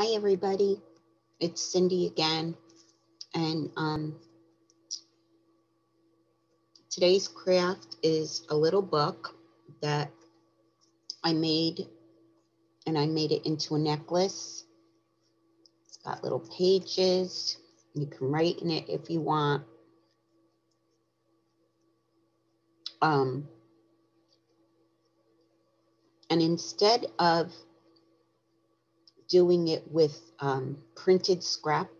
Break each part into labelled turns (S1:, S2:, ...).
S1: Hi, everybody. It's Cindy again. And um, today's craft is a little book that I made, and I made it into a necklace. It's got little pages. You can write in it if you want. Um, and instead of doing it with um, printed scrap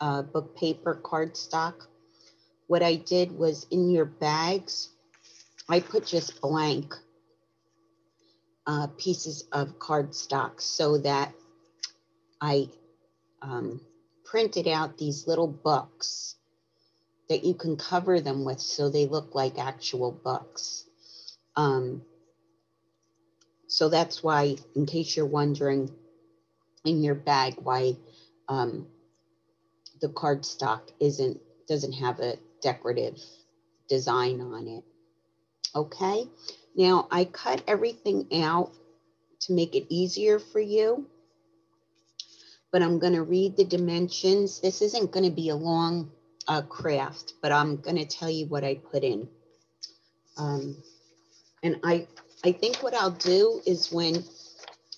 S1: uh, book paper cardstock. What I did was in your bags, I put just blank uh, pieces of cardstock so that I um, printed out these little books that you can cover them with so they look like actual books. Um, so that's why, in case you're wondering, in your bag why um, the cardstock isn't doesn't have a decorative design on it. Okay, now I cut everything out to make it easier for you, but I'm going to read the dimensions. This isn't going to be a long uh, craft, but I'm going to tell you what I put in. Um, and I, I think what I'll do is when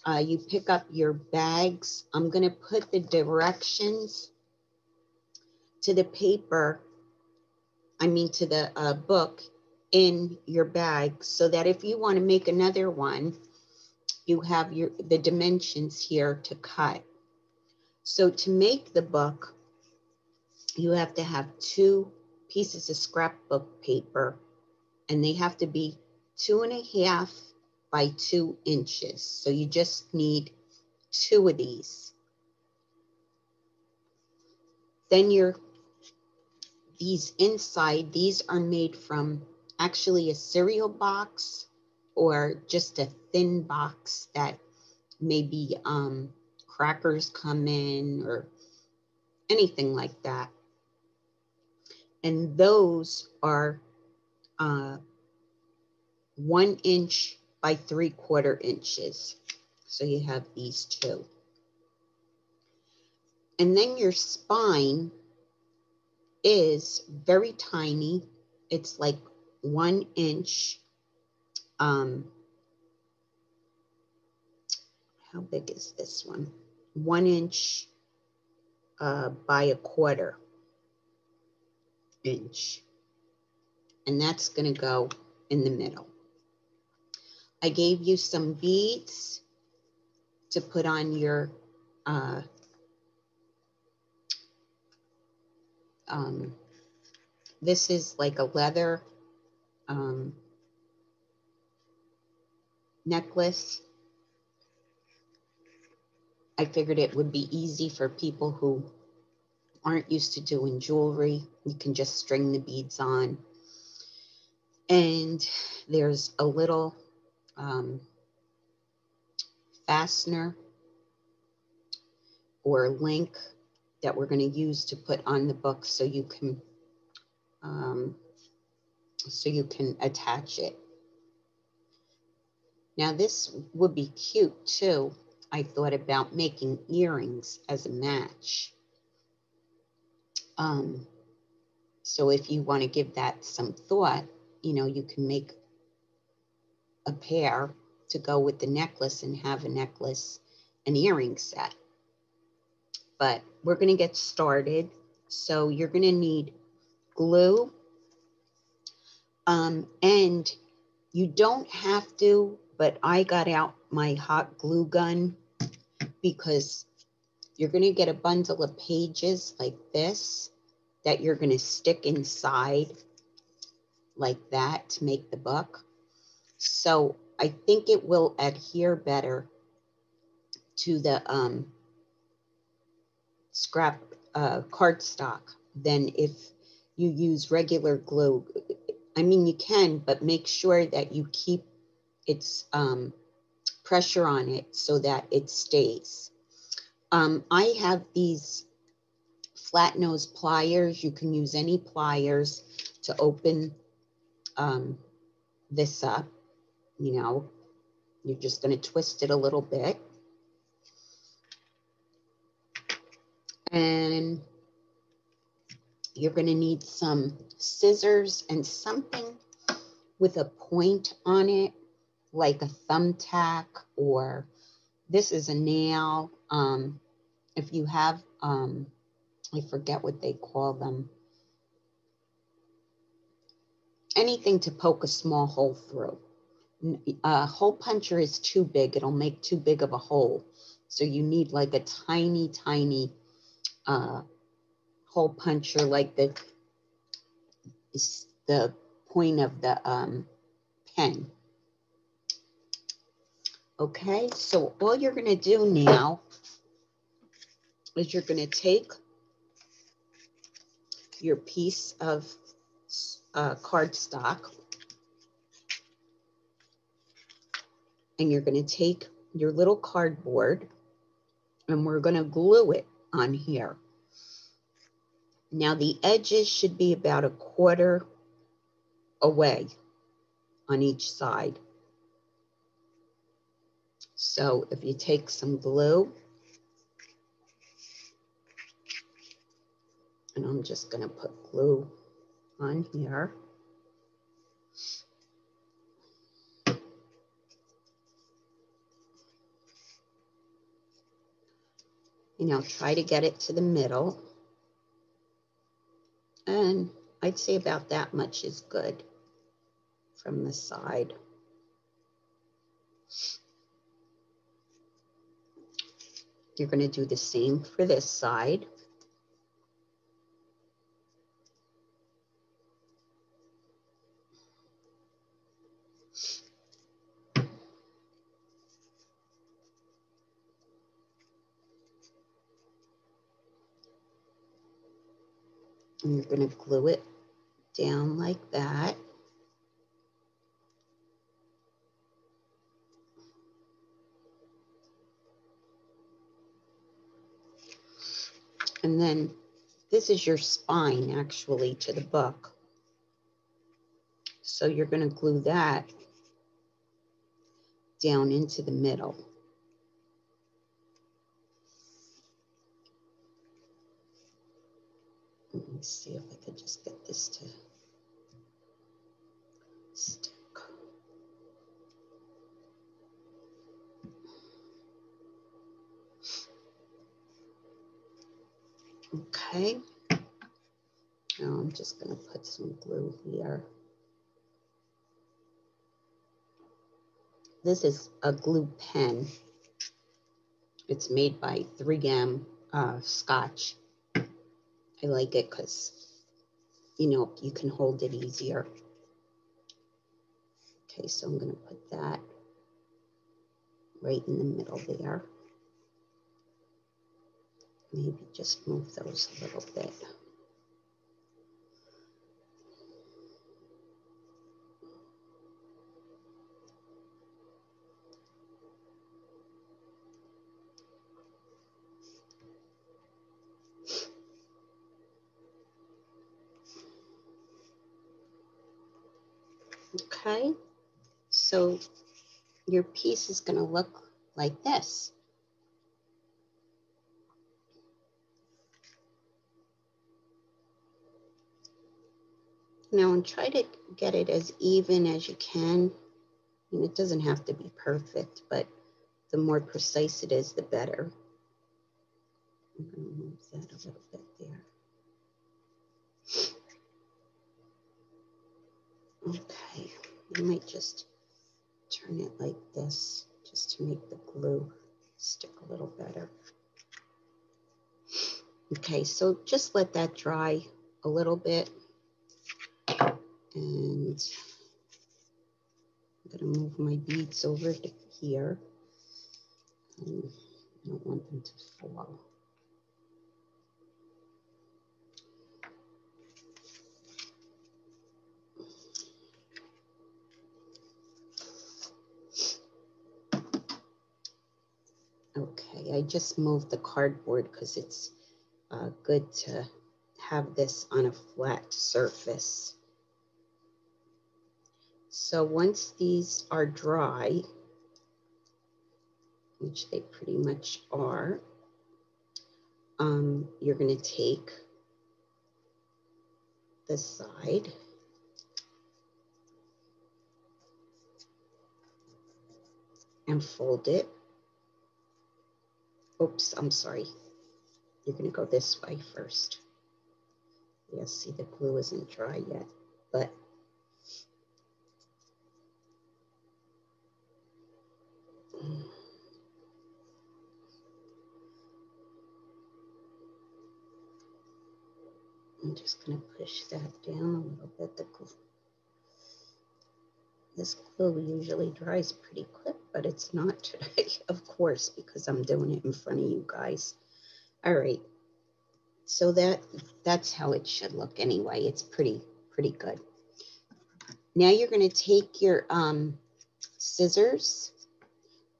S1: uh, you pick up your bags. I'm going to put the directions to the paper, I mean to the uh, book in your bag so that if you want to make another one, you have your the dimensions here to cut. So to make the book, you have to have two pieces of scrapbook paper and they have to be two and a half by two inches. So you just need two of these. Then your, these inside, these are made from actually a cereal box or just a thin box that maybe um, crackers come in or anything like that. And those are uh, one inch by three quarter inches. So you have these two. And then your spine is very tiny. It's like one inch. Um, how big is this one? One inch uh, by a quarter inch. And that's going to go in the middle. I gave you some beads to put on your uh, um, this is like a leather um, necklace. I figured it would be easy for people who aren't used to doing jewelry. You can just string the beads on. And there's a little um, fastener or link that we're going to use to put on the book so you can um, so you can attach it. Now this would be cute too. I thought about making earrings as a match. Um, so if you want to give that some thought, you know, you can make a pair to go with the necklace and have a necklace and earring set. But we're going to get started. So you're going to need glue. Um, and you don't have to, but I got out my hot glue gun because you're going to get a bundle of pages like this that you're going to stick inside like that to make the book. So I think it will adhere better to the um, scrap uh, cardstock than if you use regular glue. I mean, you can, but make sure that you keep its um, pressure on it so that it stays. Um, I have these flat nose pliers. You can use any pliers to open um, this up you know, you're just going to twist it a little bit. And you're going to need some scissors and something with a point on it, like a thumbtack or this is a nail. Um, if you have, um, I forget what they call them, anything to poke a small hole through. A hole puncher is too big. It'll make too big of a hole. So you need like a tiny, tiny uh, hole puncher like the, the point of the um, pen. Okay, so all you're gonna do now is you're gonna take your piece of uh, cardstock and you're gonna take your little cardboard and we're gonna glue it on here. Now the edges should be about a quarter away on each side. So if you take some glue, and I'm just gonna put glue on here. You know, try to get it to the middle. And I'd say about that much is good from the side. You're going to do the same for this side. And you're going to glue it down like that. And then this is your spine actually to the book. So you're going to glue that down into the middle. Let me see if I can just get this to stick. Okay. Now I'm just going to put some glue here. This is a glue pen. It's made by 3M uh, Scotch. I like it because, you know, you can hold it easier. Okay, so I'm going to put that right in the middle there. Maybe just move those a little bit. Okay, so your piece is going to look like this. Now, and try to get it as even as you can. And it doesn't have to be perfect, but the more precise it is, the better. I'm to move that a little bit there. Okay, I might just turn it like this just to make the glue stick a little better. Okay, so just let that dry a little bit. And I'm to move my beads over to here. Um, I don't want them to fall. Okay, I just moved the cardboard because it's uh, good to have this on a flat surface. So once these are dry, which they pretty much are, um, you're going to take this side and fold it. Oops, I'm sorry. You're to go this way first. Yes, see the glue isn't dry yet, but I'm just going to push that down a little bit. The glue. This glue usually dries pretty quick, but it's not today, of course, because I'm doing it in front of you guys. All right. So that that's how it should look anyway. It's pretty, pretty good. Now you're going to take your um, scissors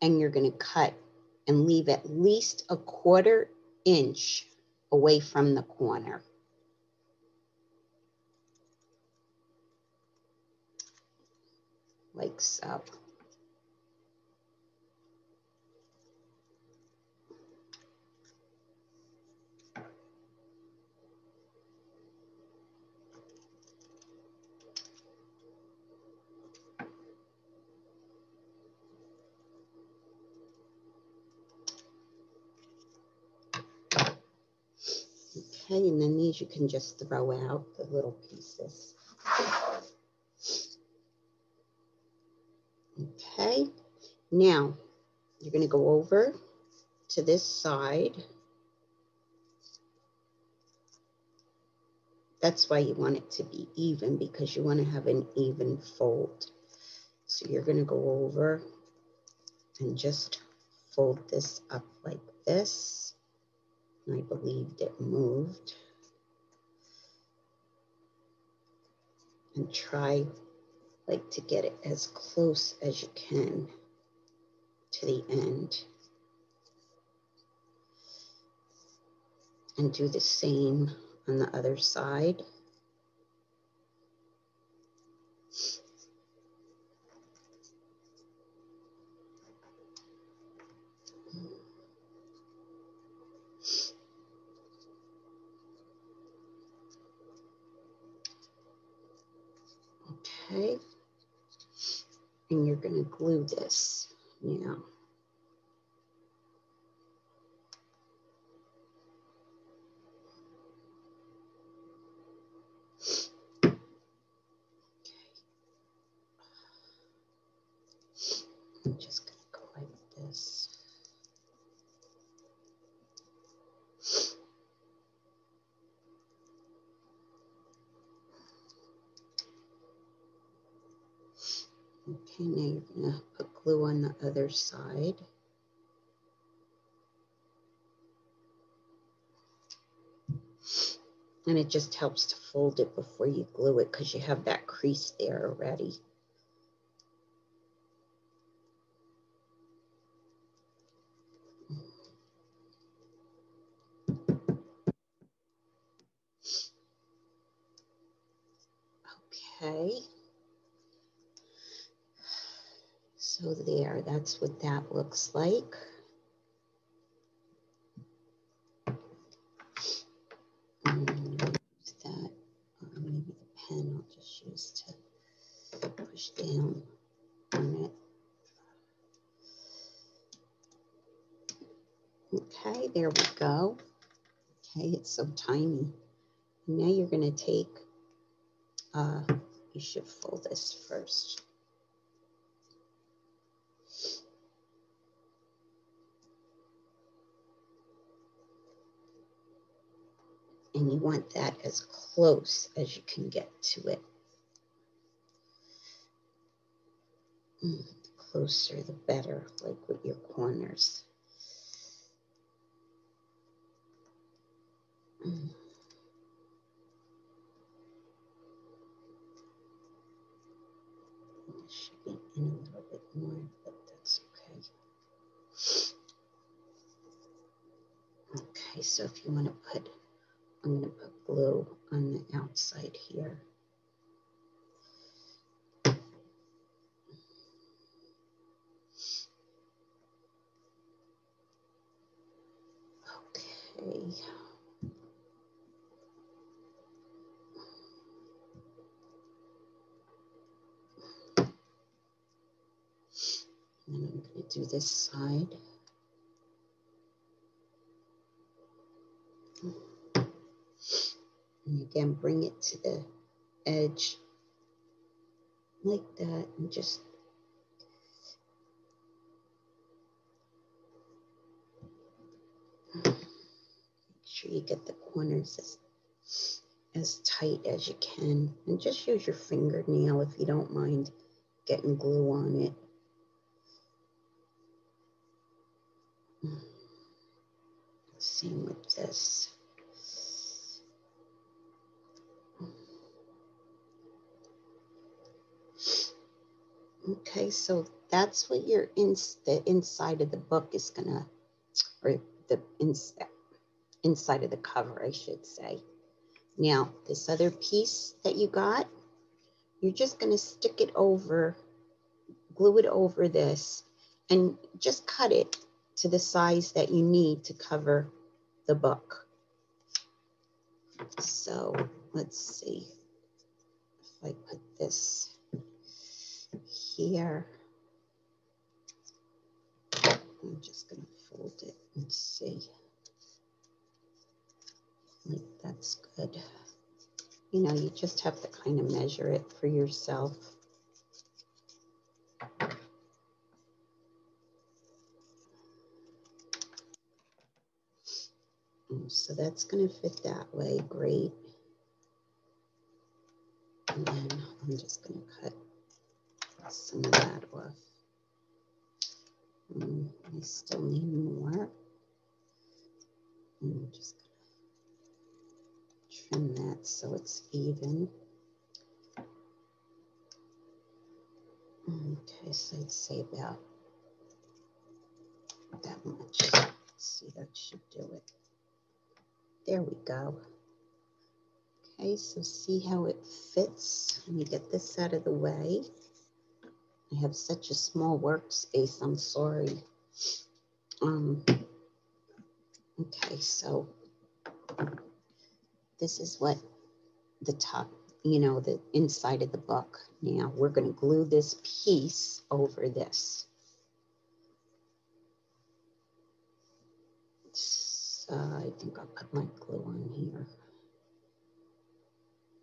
S1: and you're going to cut and leave at least a quarter inch away from the corner. Like so. Okay, and then these you can just throw out the little pieces. Okay, now you're going to go over to this side. That's why you want it to be even because you want to have an even fold. So you're going to go over and just fold this up like this. I believed it moved. And try like to get it as close as you can to the end. And do the same on the other side. And you're going to glue this now. I'm just going to go like this. Okay, now you're going to put glue on the side. And it just helps to fold it before you glue it because you have that crease there already. Okay. So there, that's what that looks like. use that, or maybe the pen I'll just use to push down on it. Okay, there we go. Okay, it's so tiny. Now you're going to take, uh, you should fold this first. And you want that as close as you can get to it. Mm, the closer, the better, like with your corners. Mm. should be in a little bit more, but that's okay. Okay, so if you want to put I'm going to put glue on the outside here. Okay. And I'm going to do this side. And again, bring it to the edge like that and just make sure you get the corners as, as tight as you can and just use your fingernail if you don't mind getting glue on it. Same with this. Okay, so that's what your ins the inside of the book is gonna, or the ins inside of the cover, I should say. Now, this other piece that you got, you're just gonna stick it over, glue it over this, and just cut it to the size that you need to cover the book. So let's see if I put this here. I'm just going to fold it and see. Like that's good. You know, you just have to kind of measure it for yourself. Mm, so that's going to fit that way. Great. And then I'm just going to cut some of that off. I still need more. I'm just to trim that so it's even. Okay, so I'd say about that much. Let's see, that should do it. There we go. Okay, so see how it fits. Let me get this out of the way. I have such a small workspace, I'm sorry. Um, okay, so this is what the top, you know, the inside of the book. Now we're gonna glue this piece over this. So I think I'll put my glue on here.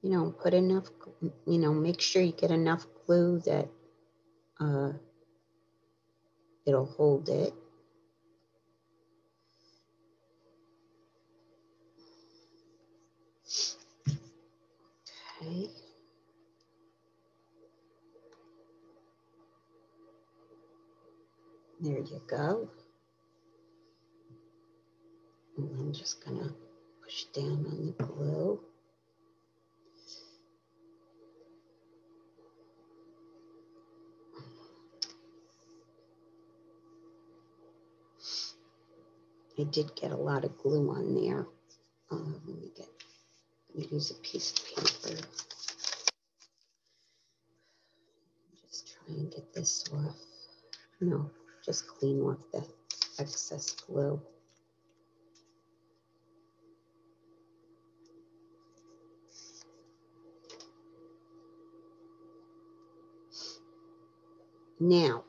S1: You know, put enough, you know, make sure you get enough glue that uh, it'll hold it. Okay. There you go. And I'm just gonna push down on the glue. I did get a lot of glue on there. Um, let me get, let me use a piece of paper. Just try and get this off. No, just clean off the excess glue. Now,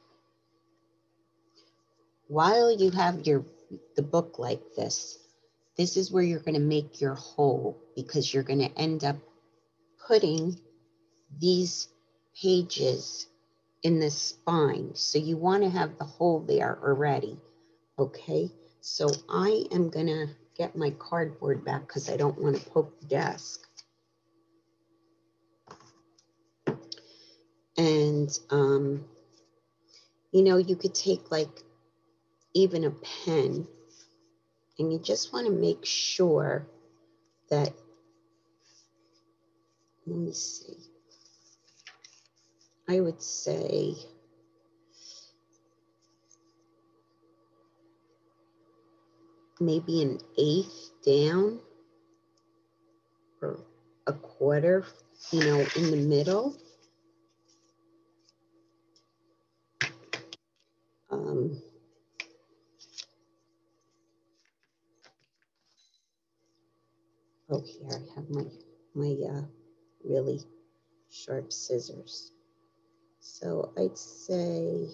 S1: while you have your the book like this, this is where you're going to make your hole because you're going to end up putting these pages in the spine. So you want to have the hole there already. Okay, so I am going to get my cardboard back because I don't want to poke the desk. And, um, you know, you could take like even a pen, and you just want to make sure that, let me see, I would say, maybe an eighth down or a quarter, you know, in the middle. Um, Oh, here I have my, my uh, really sharp scissors. So I'd say,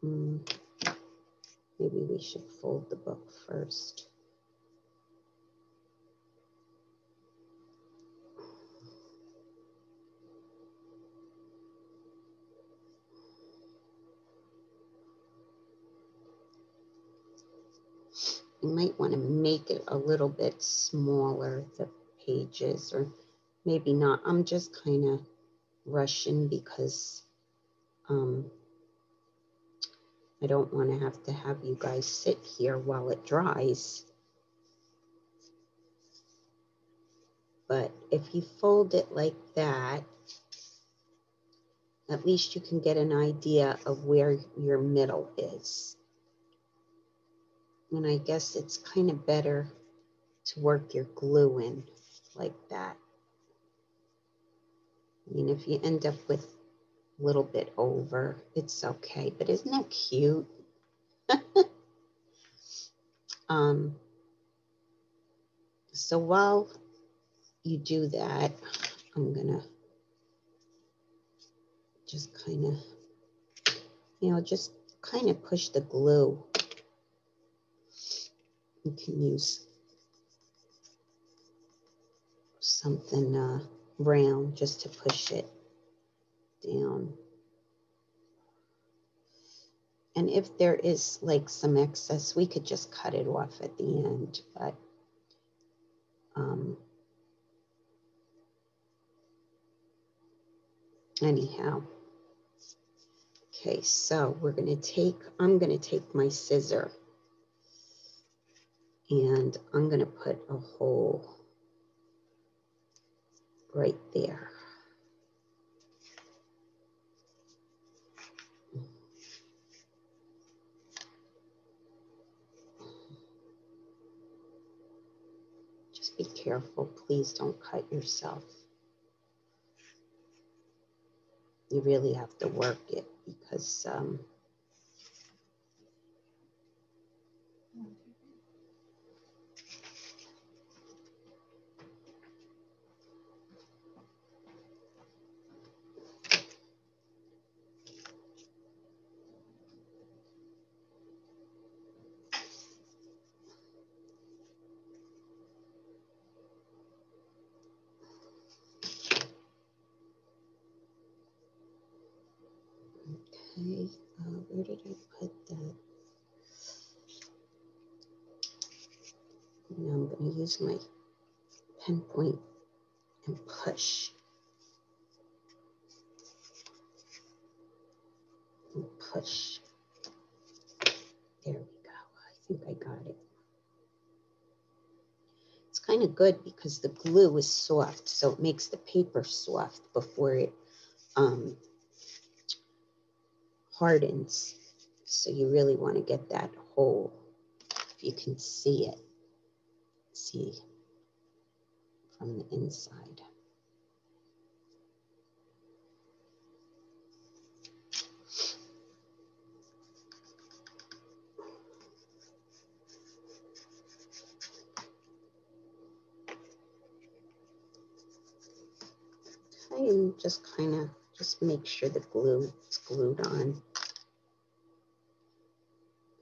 S1: hmm, maybe we should fold the book first. Might want to make it a little bit smaller, the pages, or maybe not. I'm just kind of rushing because um, I don't want to have to have you guys sit here while it dries. But if you fold it like that, at least you can get an idea of where your middle is. And I guess it's kind of better to work your glue in like that. I mean, if you end up with a little bit over, it's okay. But isn't that cute? um, so while you do that, I'm to just kind of, you know, just kind of push the glue you can use something uh, brown just to push it down. And if there is like some excess, we could just cut it off at the end, but um, anyhow. Okay, so we're going to take, I'm going to take my scissor and I'm going to put a hole right there. Just be careful. Please don't cut yourself. You really have to work it because um, Now I'm going to use my pen point and push. And push. There we go. I think I got it. It's kind of good because the glue is soft, so it makes the paper soft before it um, hardens. So you really want to get that hole if you can see it. See from the inside. And just kind of just make sure the glue is glued on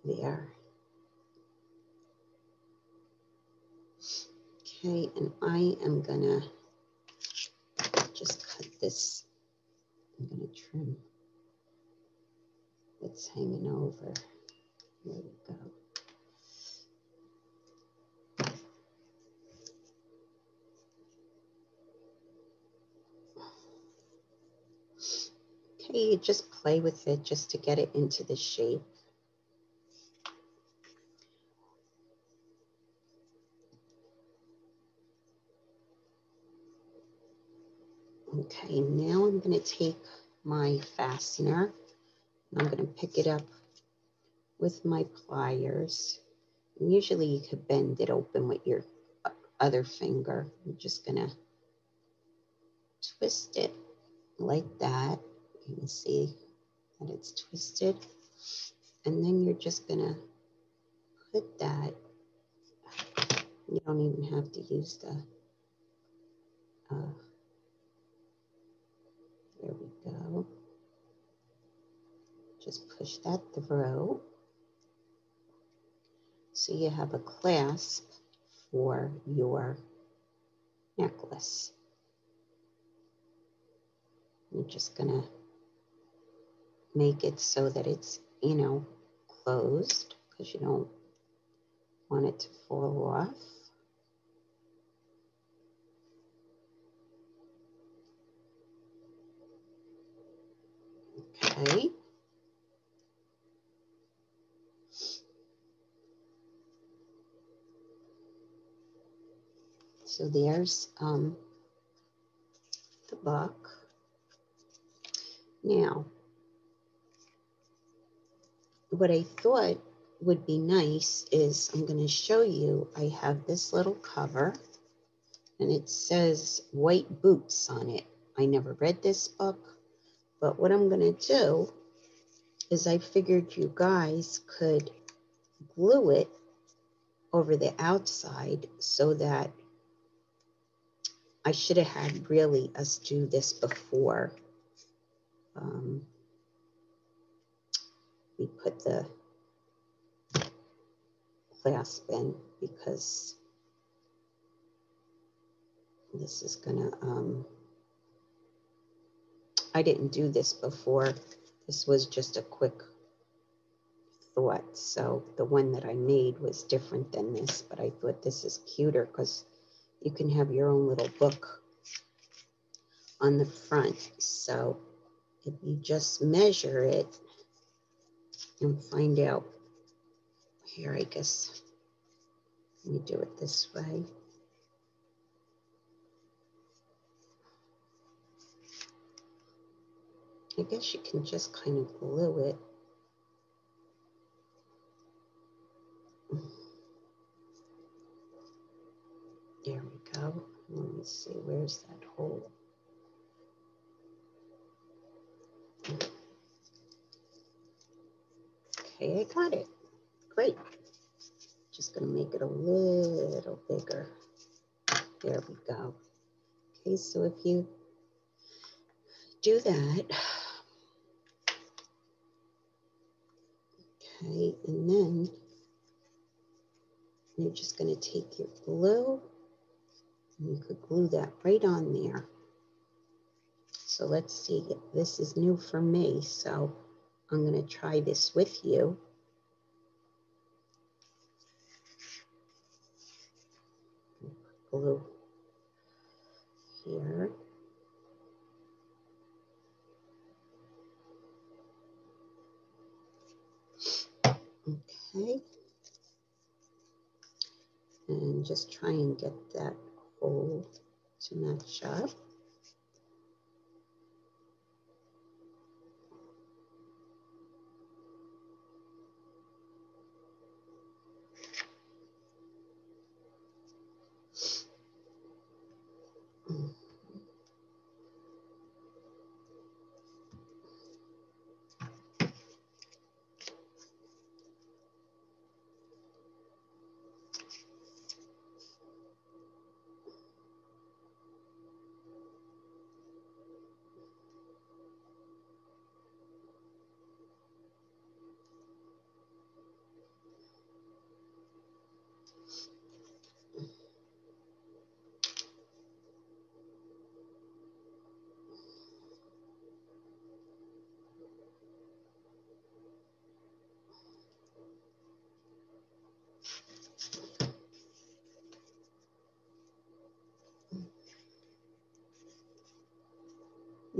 S1: there. Okay, and I am gonna just cut this. I'm gonna trim what's hanging over. There we go. Okay, just play with it just to get it into the shape. Okay, now I'm going to take my fastener. I'm going to pick it up with my pliers. And usually you could bend it open with your other finger. I'm just going to twist it like that. You can see that it's twisted. And then you're just going to put that You don't even have to use the, uh, go. Just push that through. So you have a clasp for your necklace. I'm just gonna make it so that it's, you know, closed because you don't want it to fall off. Okay. So there's um, the book. Now, what I thought would be nice is I'm going to show you, I have this little cover and it says white boots on it. I never read this book, but what I'm going to do is I figured you guys could glue it over the outside so that I should have had really us do this before. Um, we put the clasp in because this is gonna, um, I didn't do this before. This was just a quick thought. So the one that I made was different than this, but I thought this is cuter because you can have your own little book on the front. So if you just measure it and find out, here, I guess, let me do it this way. I guess you can just kind of glue it. There we go. Let me see, where's that hole? Okay, I got it. Great. Just gonna make it a little bigger. There we go. Okay, so if you do that, okay, and then you're just gonna take your glue and you could glue that right on there. So let's see, this is new for me, so I'm going to try this with you. Glue here. Okay. And just try and get that hole to match up.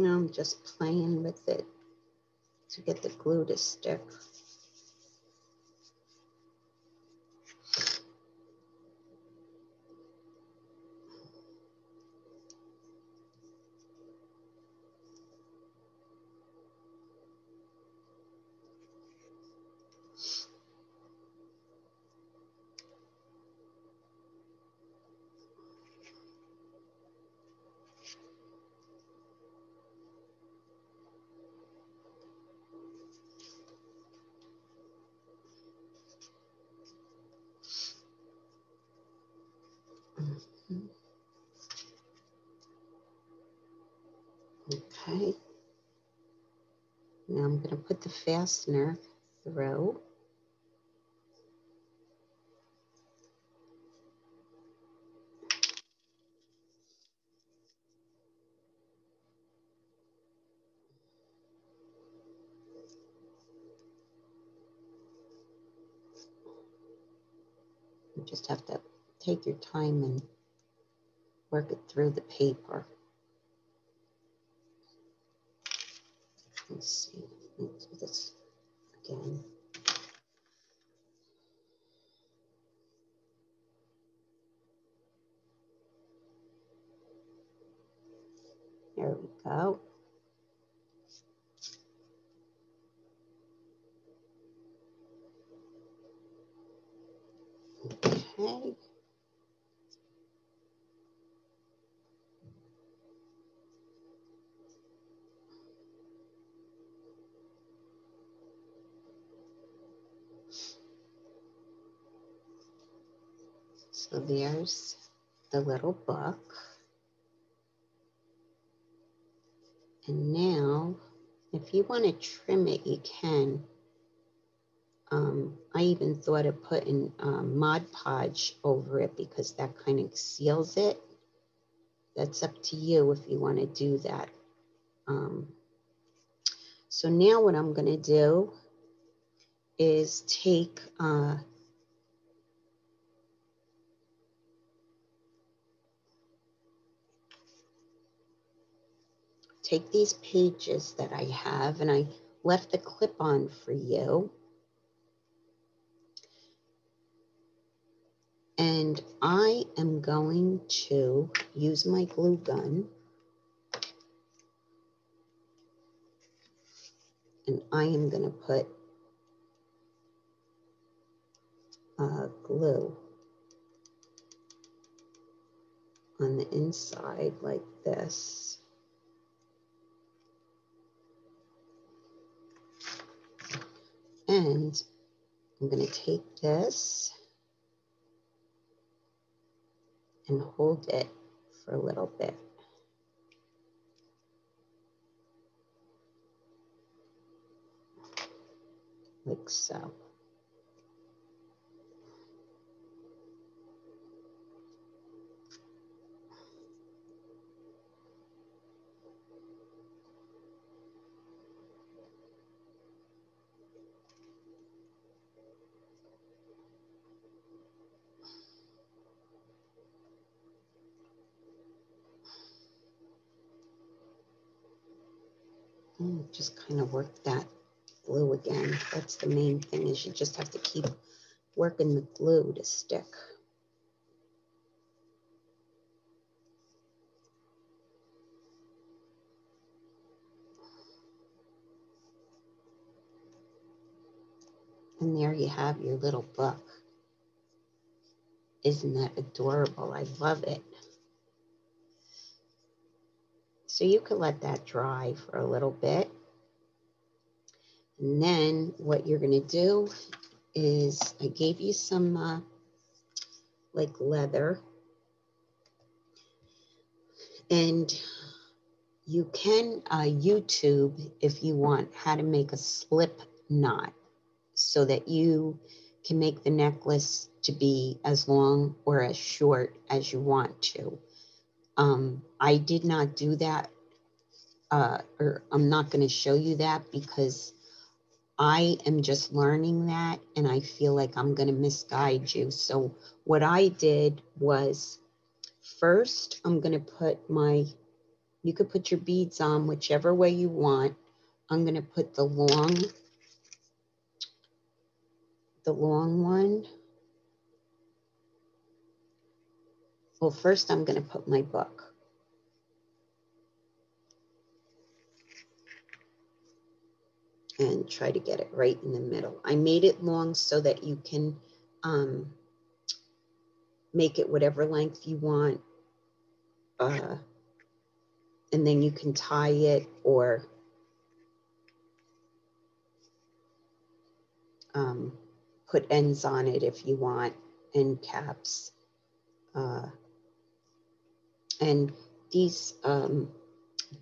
S1: Now I'm just playing with it to get the glue to stick. Fastener through. You just have to take your time and work it through the paper. Let's see, let's do this again. There we go. Okay. So there's the little book. And now, if you want to trim it, you can. Um, I even thought of putting um, Mod Podge over it because that kind of seals it. That's up to you if you want to do that. Um, so now what I'm going to do is take uh, take these pages that I have and I left the clip on for you. And I am going to use my glue gun. And I am going to put uh, glue on the inside like this. And I'm going to take this and hold it for a little bit. Like so. Kind of work that glue again. That's the main thing is you just have to keep working the glue to stick. And there you have your little book. Isn't that adorable? I love it. So you could let that dry for a little bit. And then what you're going to do is I gave you some uh, like leather. And you can uh, YouTube if you want how to make a slip knot so that you can make the necklace to be as long or as short as you want to. Um, I did not do that, uh, or I'm not going to show you that because I am just learning that and I feel like I'm going to misguide you. So, what I did was first, I'm going to put my, you could put your beads on whichever way you want. I'm going to put the long, the long one Well, first I'm going to put my book. And try to get it right in the middle. I made it long so that you can um, make it whatever length you want. Uh, and then you can tie it or um, put ends on it if you want, end caps. Uh, And these um,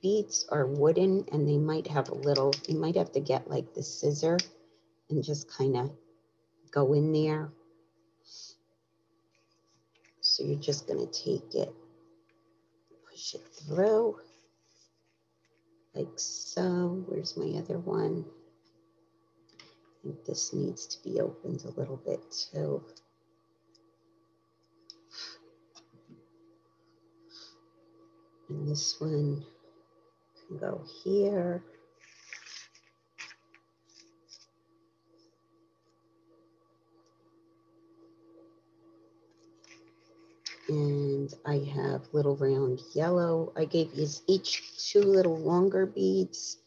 S1: beads are wooden and they might have a little, you might have to get like the scissor and just kind of go in there. So you're just going to take it, push it through like so. Where's my other one? I think this needs to be opened a little bit too. And this one go here. and I have little round yellow. I gave each two little longer beads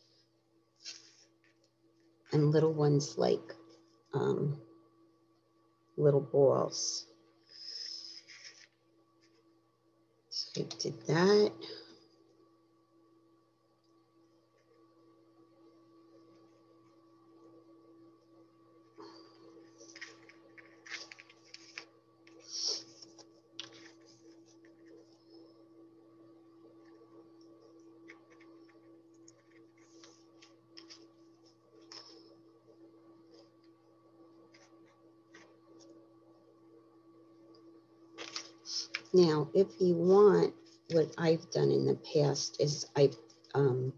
S1: and little ones like um, little balls. So I did that. Now, if you want, what I've done in the past is I've um,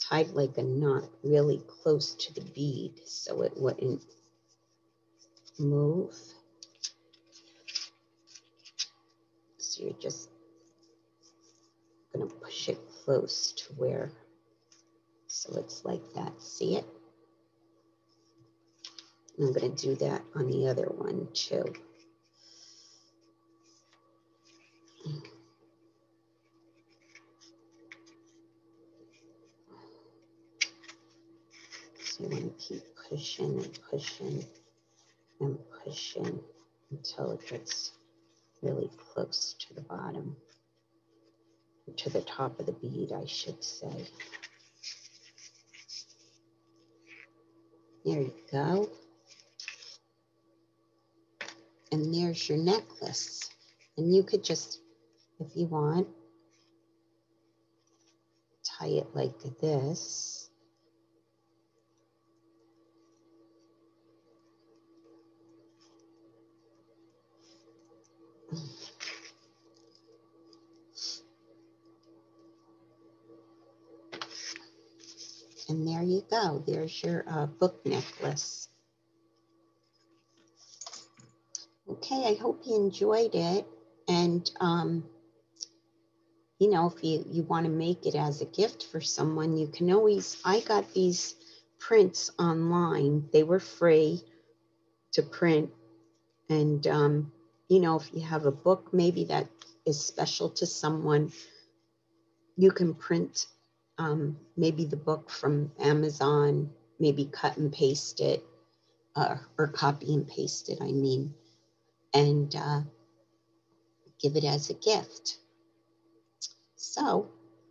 S1: tied like a knot really close to the bead so it wouldn't move. So you're just going to push it close to where, so it's like that. See it? And I'm going to do that on the other one too. You want to keep pushing and pushing and pushing until it gets really close to the bottom, to the top of the bead, I should say. There you go. And there's your necklace. And you could just if you want. Tie it like this. And there you go. There's your uh, book necklace. Okay, I hope you enjoyed it. And um, you know, if you, you want to make it as a gift for someone, you can always, I got these prints online. They were free to print. And, um, you know, if you have a book maybe that is special to someone, you can print um, maybe the book from Amazon, maybe cut and paste it, uh, or copy and paste it, I mean, and uh, give it as a gift. So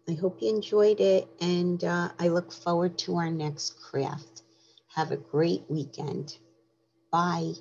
S1: I hope you enjoyed it and uh, I look forward to our next craft. Have a great weekend. Bye.